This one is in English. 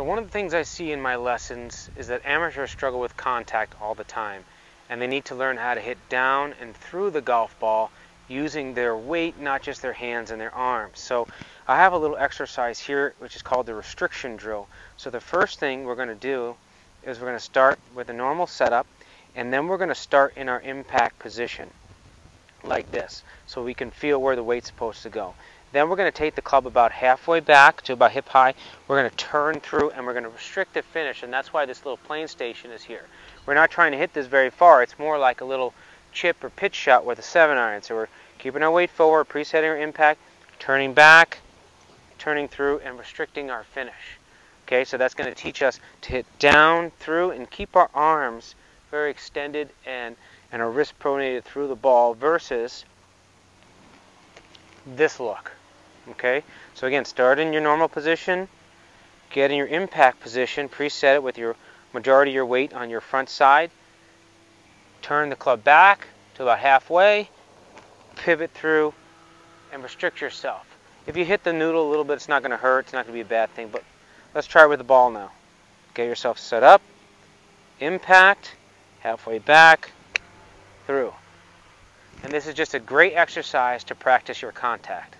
So one of the things I see in my lessons is that amateurs struggle with contact all the time and they need to learn how to hit down and through the golf ball using their weight, not just their hands and their arms. So I have a little exercise here which is called the restriction drill. So the first thing we're going to do is we're going to start with a normal setup and then we're going to start in our impact position like this so we can feel where the weight's supposed to go. Then we're going to take the club about halfway back to about hip high. We're going to turn through and we're going to restrict the finish and that's why this little plane station is here. We're not trying to hit this very far. It's more like a little chip or pitch shot with a 7 iron. So we're keeping our weight forward, presetting our impact, turning back, turning through and restricting our finish. Okay, so that's going to teach us to hit down through and keep our arms very extended and, and our wrist pronated through the ball versus this look. Okay, so again, start in your normal position, get in your impact position, preset it with your majority of your weight on your front side, turn the club back to about halfway, pivot through, and restrict yourself. If you hit the noodle a little bit, it's not going to hurt, it's not going to be a bad thing, but let's try it with the ball now. Get yourself set up, impact, halfway back, through. And this is just a great exercise to practice your contact.